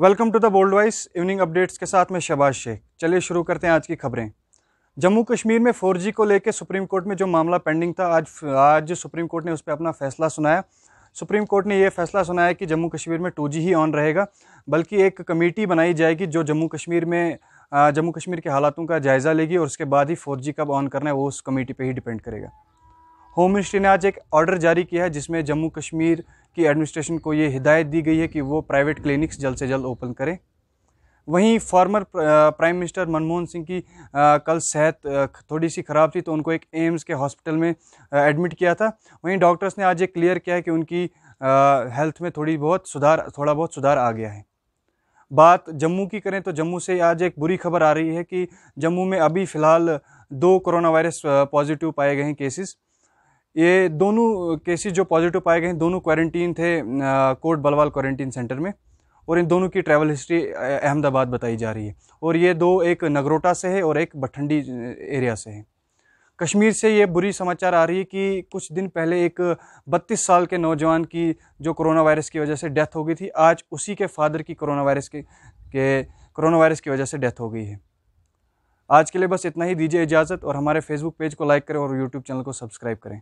Welcome to the bold voice, evening updates के साथ में शबाज शेख। चलिए शुरू करते हैं आज की खबरें। जम्मू कश्मीर में 4G को लेकर सुप्रीम कोर्ट में जो मामला पेंडिंग था, आज आज सुप्रीम कोर्ट ने उस पर अपना फैसला सुनाया। सुप्रीम कोर्ट ने यह फैसला सुनाया कि जम्मू कश्मीर में 2G ही ऑन रहेगा, बल्कि एक कमेटी बनाई जाएगी जो जम्मू कश्मीर में जम्मू कश्मीर के हालातों का जायज़ा लेगी और उसके बाद ही 4G कब ऑन करना है, वो उस कमेटी पर ही डिपेंड करेगा। होम मिनिस्ट्री ने आज एक ऑर्डर जारी किया है जिसमें जम्मू कश्मीर की एडमिनिस्ट्रेशन को ये हिदायत दी गई है कि वो प्राइवेट क्लिनिक्स जल्द से जल्द ओपन करें। वहीं former prime minister Manmohan Singh की आ, कल सेहत थोड़ी सी ख़राब थी तो उनको एक एम्स के हॉस्पिटल में एडमिट किया था। वहीं डॉक्टर्स ने आज ये क्लियर किया है कि उनकी हेल्थ में थोड़ी बहुत सुधार थोड़ा बहुत सुधार आ गया है। बात जम्मू की करें तो जम्मू से आज एक बुरी खबर आ रही है कि जम्मू में अभी फ़िलहाल दो कोरोना वायरस पॉजिटिव पाए गए हैं केसेस। ये दोनों केसेस जो पॉजिटिव पाए गए हैं दोनों क्वारंटीन थे कोट बलवाल क्वारंटीन सेंटर में और इन दोनों की ट्रैवल हिस्ट्री अहमदाबाद बताई जा रही है। और ये दो एक नगरोटा से है और एक भठंडी एरिया से है। कश्मीर से ये बुरी समाचार आ रही है कि कुछ दिन पहले एक 32 साल के नौजवान की जो कोरोना वायरस की वजह से डेथ हो गई थी आज उसी के फादर की कोरोना वायरस के, के कोरोना वायरस की वजह से डेथ हो गई है। आज के लिए बस इतना ही। दीजिए इजाज़त और हमारे फेसबुक पेज को लाइक करें और यूट्यूब चैनल को सब्सक्राइब करें।